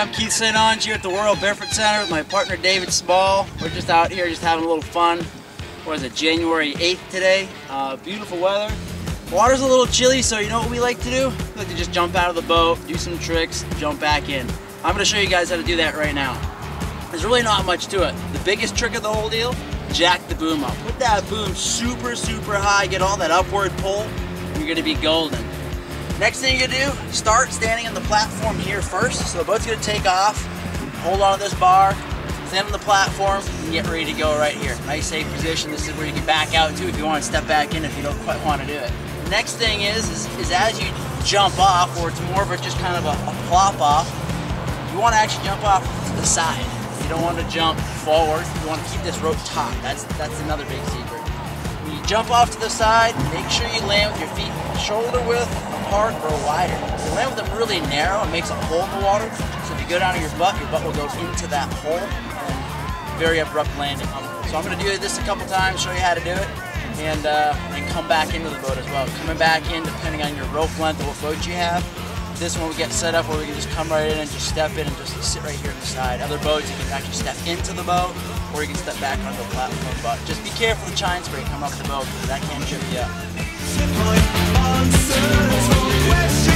I'm Keith St. Here at the World Barefoot Center with my partner David Small. We're just out here just having a little fun. What is it, January 8th today? Uh, beautiful weather. Water's a little chilly, so you know what we like to do? We like to just jump out of the boat, do some tricks, jump back in. I'm gonna show you guys how to do that right now. There's really not much to it. The biggest trick of the whole deal, jack the boom up. Put that boom super, super high, get all that upward pull, and you're gonna be golden. Next thing you do, start standing on the platform here first. So the boat's gonna take off, hold on to this bar, stand on the platform, and get ready to go right here. Nice safe position. This is where you can back out to if you want to step back in if you don't quite want to do it. Next thing is, is, is as you jump off, or it's more of a just kind of a, a plop off, you want to actually jump off to the side. You don't want to jump forward. You want to keep this rope taut. That's, that's another big secret. When you jump off to the side, make sure you land with your feet shoulder width apart or wider. If you land with them really narrow, it makes a hole in the water. So if you go down on your butt, your butt will go into that hole and very abrupt landing. So I'm going to do this a couple times, show you how to do it, and uh, and come back into the boat as well. Coming back in, depending on your rope length or what boat you have this one we get set up where we can just come right in and just step in and just sit right here on the side. Other boats, you can actually step into the boat or you can step back onto the platform. But just be careful the chine spray Come off the boat because that can trip you up.